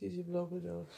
Het is een blokkendoos.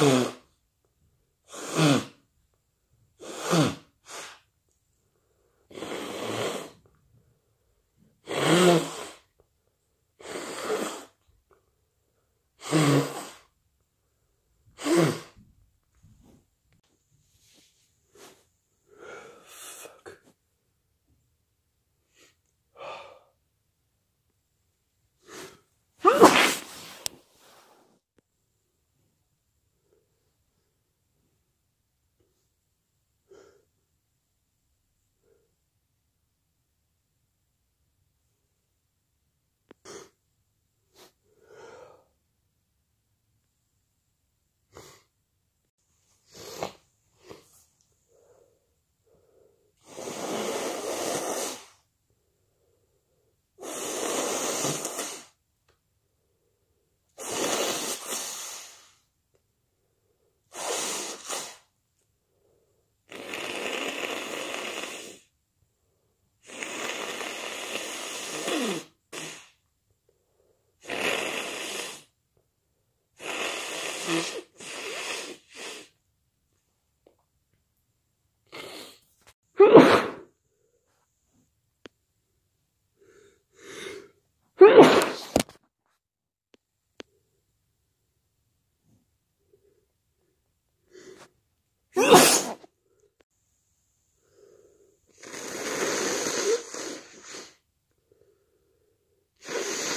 Oh.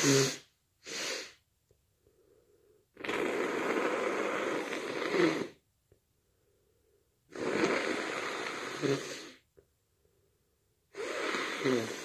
Mm. Mm. mm.